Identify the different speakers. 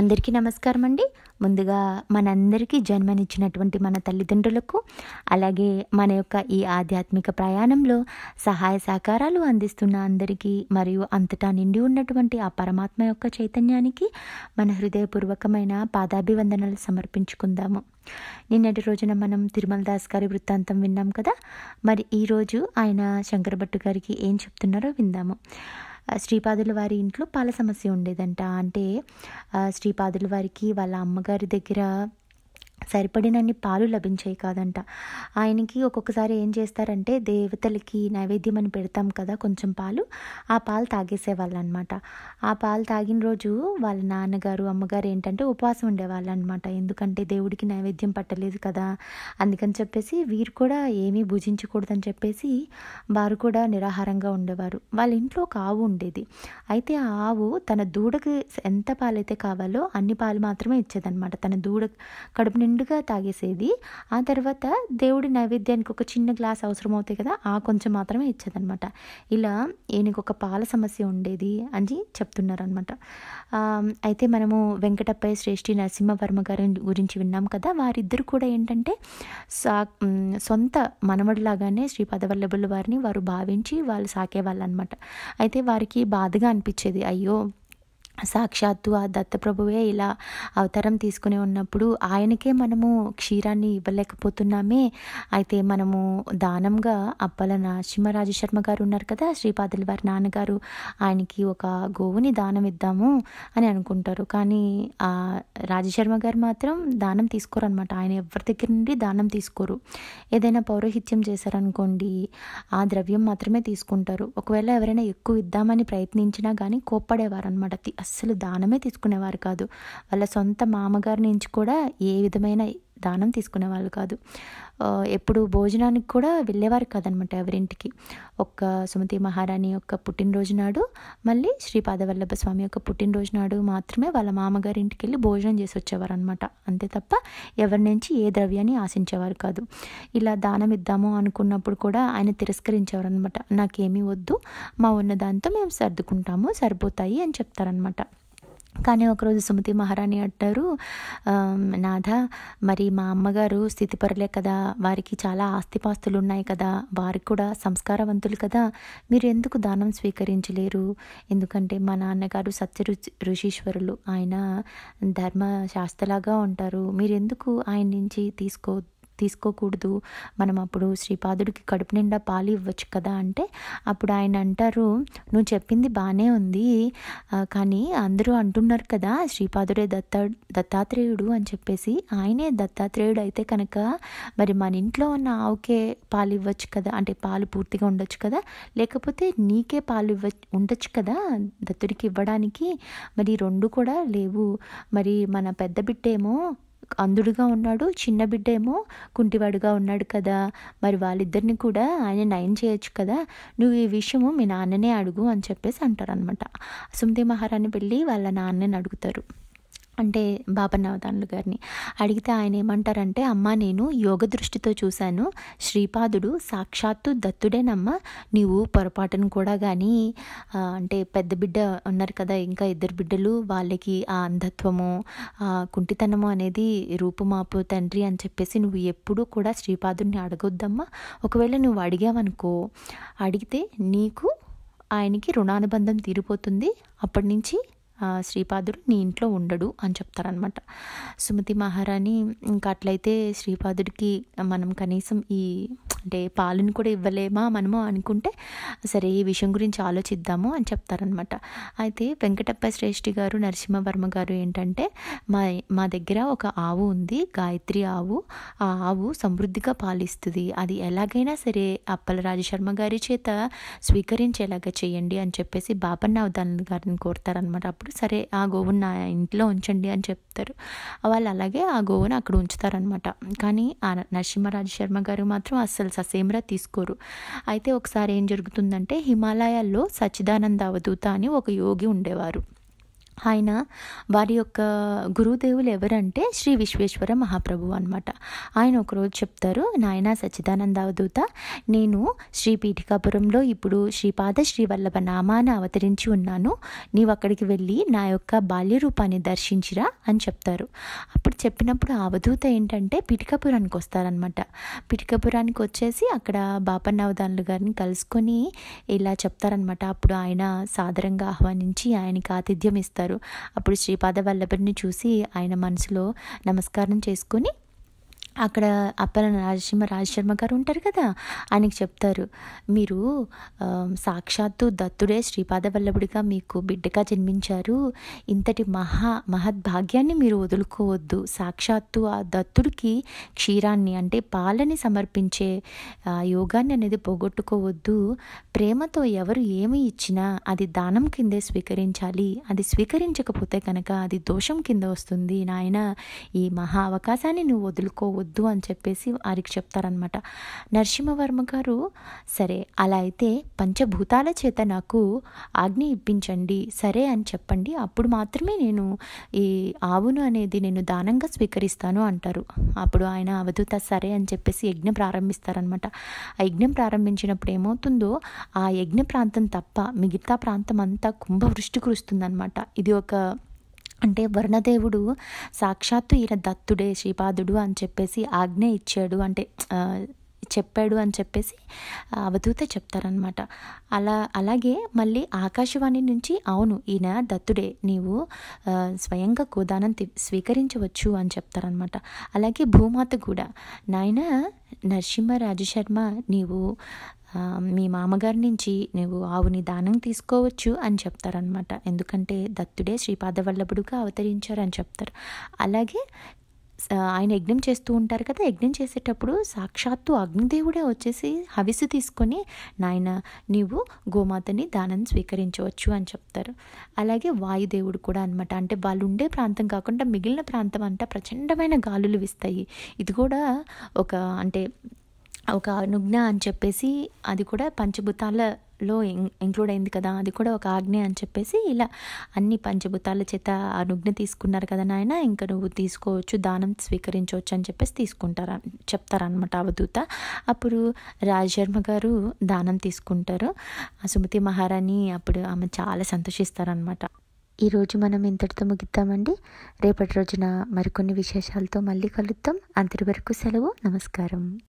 Speaker 1: అందరికీ నమస్కారం అండి. ముందుగా మనందరికీ జన్మనిచ్చినటువంటి మన తల్లిదండ్రులకు అలాగే మన యొక్క ఈ ఆధ్యాత్మిక ప్రయాణంలో సహాయ సహకారాలు అందిస్తున్న అందరికీ మరియు అంతటా నిండి ఉన్నటువంటి ఆ పరమాత్మ యొక్క చైతన్యానికి మన హృదయపూర్వకమైన పాదాభివందనలు సమర్పించుకుందాము. నిన్నటి రోజున మనం తిరుమల దాస్ గారి వృత్తాంతం విన్నాం కదా? మరి ఈరోజు ఆయన శంకరభట్టు గారికి ఏం చెప్తున్నారో విందాము. శ్రీపాదుల వారి ఇంట్లో పాల సమస్య ఉండేదంట. అంటే శ్రీపాదుల వారికి వాళ్ళ అమ్మగారి దగ్గర సరిపడినన్ని పాలు లభించాయి కాదంట. ఆయనకి ఒక్కొక్కసారి ఏం చేస్తారంటే దేవతలకి నైవేద్యం అని పెడతాం కదా కొంచెం పాలు ఆ పాలు తాగేసేవాళ్ళు అనమాట ఆ పాలు తాగిన రోజు వాళ్ళ నాన్నగారు అమ్మగారు ఏంటంటే ఉపవాసం ఉండేవాళ్ళు అనమాట ఎందుకంటే దేవుడికి నైవేద్యం పట్టలేదు కదా అందుకని చెప్పేసి వీరు కూడా ఏమీ భుజించకూడదని చెప్పేసి వారు కూడా నిరాహారంగా ఉండేవారు. వాళ్ళ ఇంట్లో ఒక ఆవు ఉండేది. అయితే ఆ ఆవు తన దూడకి ఎంత పాలైతే కావాలో అన్ని పాలు మాత్రమే ఇచ్చేదనమాట. తన దూడ కడుపు నిండుగా తాగేసేది. ఆ తర్వాత దేవుడి నైవేద్యానికి ఒక చిన్న గ్లాస్ అవసరం అవుతాయి కదా ఆ కొంచెం మాత్రమే ఇచ్చేదన్నమాట. ఇలా ఈయనకు ఒక పాల సమస్య ఉండేది అని చెప్తున్నారనమాట అయితే మనము వెంకటప్పయ్య శ్రేష్ఠి నరసింహవర్మ గారి గురించి విన్నాం కదా వారిద్దరు కూడా ఏంటంటే సా సొంత మనవడిలాగానే శ్రీ పదవల్లభుల వారిని వారు భావించి వాళ్ళు సాకేవాళ్ళు అనమాట అయితే వారికి బాధగా అనిపించేది అయ్యో సాక్షాత్తు ఆ దత్తప్రభువే ఇలా అవతారం తీసుకుని ఉన్నప్పుడు ఆయనకే మనము క్షీరాన్ని ఇవ్వలేకపోతున్నామే. అయితే మనము దానంగా అప్పల నరసింహరాజు శర్మ గారు ఉన్నారు కదా శ్రీపాదుల వారి నాన్నగారు ఆయనకి ఒక గోవుని దానం ఇద్దాము అని అనుకుంటారు. కానీ ఆ రాజశర్మ గారు మాత్రం దానం తీసుకోరు అనమాట ఆయన ఎవరి దగ్గర నుండి దానం తీసుకోరు. ఏదైనా పౌరోహిత్యం చేశారనుకోండి ఆ ద్రవ్యం మాత్రమే తీసుకుంటారు. ఒకవేళ ఎవరైనా ఎక్కువ ఇద్దామని ప్రయత్నించినా కానీ కోప్పడేవారు అనమాట అస్సలు దానమే తీసుకునేవారు కాదు. వాళ్ళ సొంత మామగారి నుంచి కూడా ఏ విధమైన దానం తీసుకునేవాళ్ళు కాదు. ఎప్పుడు భోజనానికి కూడా వెళ్ళేవారు కాదనమాట ఎవరింటికి. ఒక్క సుమతి మహారాణి యొక్క పుట్టినరోజు నాడు మళ్ళీ శ్రీ పాదవల్లభ స్వామి యొక్క పుట్టినరోజు నాడు మాత్రమే వాళ్ళ మామగారింటికి వెళ్ళి భోజనం చేసి వచ్చేవారు అనమాట అంతే తప్ప ఎవరి నుంచి ఏ ద్రవ్యాన్ని ఆశించేవారు కాదు. ఇలా దానం ఇద్దాము అనుకున్నప్పుడు కూడా ఆయన తిరస్కరించేవారు అనమాట నాకేమీ వద్దు మా ఉన్న దాంతో మేము సర్దుకుంటాము సరిపోతాయి అని చెప్తారనమాట. కానీ ఒకరోజు సుమతి మహారాణి అంటారు నాథ మరి మా అమ్మగారు స్థితిపరలే కదా వారికి చాలా ఆస్తిపాస్తులు ఉన్నాయి కదా వారికి కూడా సంస్కారవంతులు కదా మీరు ఎందుకు దానం స్వీకరించలేరు? ఎందుకంటే మా నాన్నగారు సత్య ఋషీశ్వరులు ఆయన ధర్మశాస్త్రలాగా ఉంటారు మీరు ఎందుకు ఆయన నుంచి తీసుకో తీసుకోకూడదు. మనం అప్పుడు శ్రీపాదుడికి కడుపు నిండా పాలు ఇవ్వచ్చు కదా అంటే అప్పుడు ఆయన అంటారు నువ్వు చెప్పింది బాగానే ఉంది. కానీ అందరూ అంటున్నారు కదా శ్రీపాదుడే దత్త దత్తాత్రేయుడు అని చెప్పేసి. ఆయనే దత్తాత్రేయుడు అయితే కనుక మరి మన ఇంట్లో ఉన్న ఆవుకే పాలు ఇవ్వచ్చు కదా అంటే పాలు పూర్తిగా ఉండొచ్చు కదా? లేకపోతే నీకే పాలు ఇవ్వ ఉండొచ్చు కదా దత్తుడికి ఇవ్వడానికి? మరి రెండు కూడా లేవు. మరి మన పెద్ద బిడ్డేమో అంధుడుగా ఉన్నాడు చిన్న బిడ్డ ఏమో కుంటివాడుగా ఉన్నాడు కదా. మరి వాళ్ళిద్దరిని కూడా ఆయన నయం చేయొచ్చు కదా. నువ్వు ఈ విషయము మీ నాన్ననే అడుగు అని చెప్పేసి అంటారు అనమాట సుమతి మహారాణి వెళ్ళి వాళ్ళ నాన్నని అడుగుతారు. అంటే బాబన్నవదానులు గారిని అడిగితే ఆయన ఏమంటారంటే అమ్మ నేను యోగ దృష్టితో చూశాను. శ్రీపాదుడు సాక్షాత్తు దత్తుడేనమ్మ. నీవు పొరపాటును కూడా కానీ అంటే పెద్ద బిడ్డ ఉన్నారు కదా ఇంకా ఇద్దరు బిడ్డలు వాళ్ళకి ఆ అంధత్వము ఆ కుంటితనము అనేది రూపుమాపు తండ్రి అని చెప్పేసి నువ్వు ఎప్పుడూ కూడా శ్రీపాదుడిని అడగొద్దమ్మా. ఒకవేళ నువ్వు అడిగావనుకో అడిగితే నీకు ఆయనకి రుణానుబంధం తీరిపోతుంది. అప్పటి నుంచి శ్రీపాదుడు నీ ఇంట్లో ఉండడు అని చెప్తారనమాట సుమతి మహారాణి ఇంకా అట్లయితే శ్రీపాదుడికి మనం కనీసం ఈ అంటే పాలను కూడా ఇవ్వలేమా మనము అనుకుంటే సరే ఈ విషయం గురించి ఆలోచిద్దాము అని చెప్తారనమాట అయితే వెంకటప్ప శ్రేష్ఠి గారు నరసింహవర్మ గారు ఏంటంటే మా మా దగ్గర ఒక ఆవు ఉంది గాయత్రి ఆవు. ఆ ఆవు సమృద్ధిగా పాలిస్తుంది. అది ఎలాగైనా సరే అప్పల రాజశర్మ గారి చేత స్వీకరించేలాగా చేయండి అని చెప్పేసి బాపన్న అవధాన గారిని కోరుతారనమాట అప్పుడు సరే ఆ గోవును నా ఇంట్లో ఉంచండి అని చెప్తారు. వాళ్ళు అలాగే ఆ గోవును అక్కడ ఉంచుతారనమాట కానీ ఆ నరసింహరాజు శర్మ గారు మాత్రం అస్సలు ససేమ్రా తీసుకోరు. అయితే ఒకసారి ఏం జరుగుతుందంటే హిమాలయాల్లో సచ్చిదానంద అవధూత అని ఒక యోగి ఉండేవారు. ఆయన వారి యొక్క గురుదేవులు ఎవరంటే శ్రీ విశ్వేశ్వర మహాప్రభు అనమాట ఆయన ఒకరోజు చెప్తారు నాయన సచ్చిదానంద అవధూత నేను శ్రీ పీఠికాపురంలో ఇప్పుడు శ్రీపాద శ్రీవల్లభ నామాన అవతరించి ఉన్నాను. నీవు అక్కడికి వెళ్ళి నా యొక్క బాల్య రూపాన్ని దర్శించిరా అని చెప్తారు. అప్పుడు చెప్పినప్పుడు ఆ అవధూత ఏంటంటే పిఠికాపురానికి వస్తారనమాట పిఠికాపురానికి వచ్చేసి అక్కడ బాపన్న అవధానులు గారిని కలుసుకొని ఇలా చెప్తారనమాట అప్పుడు ఆయన సాదరంగా ఆహ్వానించి ఆయనకి ఆతిథ్యం ఇస్తారు. అప్పుడు శ్రీపాద వల్లభుడిని చూసి ఆయన మనసులో నమస్కారం చేసుకొని అక్కడ అప్పల నరసింహ రాజశర్మ గారు ఉంటారు కదా ఆయనకి చెప్తారు మీరు సాక్షాత్తు దత్తుడే శ్రీపాద వల్లభుడిగా మీకు బిడ్డగా జన్మించారు. ఇంతటి మహా మహద్భాగ్యాన్ని మీరు వదులుకోవద్దు. సాక్షాత్తు ఆ దత్తుడికి క్షీరాన్ని అంటే పాలని సమర్పించే యోగాన్ని అనేది పోగొట్టుకోవద్దు. ప్రేమతో ఎవరు ఏమి ఇచ్చినా అది దానం కిందే స్వీకరించాలి. అది స్వీకరించకపోతే కనుక అది దోషం కింద వస్తుంది. నాయన ఈ మహా అవకాశాన్ని నువ్వు వదులుకోవద్దు. వద్దు అని చెప్పేసి వారికి చెప్తారనమాట నరసింహవర్మ గారు సరే అలా అయితే పంచభూతాల చేత నాకు ఆజ్ఞ ఇప్పించండి సరే అని చెప్పండి అప్పుడు మాత్రమే నేను ఈ ఆవును అనేది నేను దానంగా స్వీకరిస్తాను అంటారు. అప్పుడు ఆయన అవధూత సరే అని చెప్పేసి యజ్ఞం ప్రారంభిస్తారనమాట ఆ యజ్ఞం ప్రారంభించినప్పుడు ఏమవుతుందో ఆ యజ్ఞ ప్రాంతం తప్ప మిగతా ప్రాంతం అంతా కుంభవృష్టి కురుస్తుందనమాట ఇది ఒక అంటే వర్ణదేవుడు సాక్షాత్తు ఈయన దత్తుడే శ్రీపాదుడు అని చెప్పేసి ఆజ్ఞ ఇచ్చాడు అంటే చెప్పాడు అని చెప్పేసి అవధూత చెప్తారనమాట అలా అలాగే మళ్ళీ ఆకాశవాణి నుంచి అవును ఈయన దత్తుడే నీవు స్వయంగా గోదానం స్వీకరించవచ్చు అని చెప్తారనమాట అలాగే భూమాత కూడా నాయన నరసింహ రాజశర్మ నీవు మీ మామగారి నుంచి నువ్వు ఆవుని దానం తీసుకోవచ్చు అని చెప్తారనమాట ఎందుకంటే దత్తుడే శ్రీపాదవల్లభుడుగా అవతరించారని చెప్తారు. అలాగే ఆయన యజ్ఞం చేస్తూ ఉంటారు కదా యజ్ఞం చేసేటప్పుడు సాక్షాత్తు అగ్నిదేవుడే వచ్చేసి హవిసు తీసుకొని నాయన నీవు గోమాతని దానం స్వీకరించవచ్చు అని చెప్తారు. అలాగే వాయుదేవుడు కూడా అనమాట అంటే వాళ్ళు ఉండే ప్రాంతం కాకుండా మిగిలిన ప్రాంతం అంతా ప్రచండమైన గాలులు విస్తాయి. ఇది కూడా ఒక అంటే ఒక అనుజ్ఞ అని చెప్పేసి అది కూడా పంచభూతాలలో ఇంక్లూడ్ అయింది కదా అది కూడా ఒక ఆజ్ఞ అని చెప్పేసి ఇలా అన్ని పంచభూతాల చేత అనుజ్ఞ తీసుకున్నారు కదా నాయన ఇంకా నువ్వు తీసుకోవచ్చు దానం స్వీకరించవచ్చు అని చెప్పేసి తీసుకుంటారు చెప్తారనమాట అవధూత. అప్పుడు రాజశర్మ గారు దానం తీసుకుంటారు. ఆ సుమతి మహారాణి అప్పుడు ఆమె చాలా సంతోషిస్తారనమాట ఈరోజు మనం ఇంతటితో ముగిద్దామండి. రేపటి రోజున మరికొన్ని విశేషాలతో మళ్ళీ కలుద్దాం. అంతటి వరకు సెలవు నమస్కారం.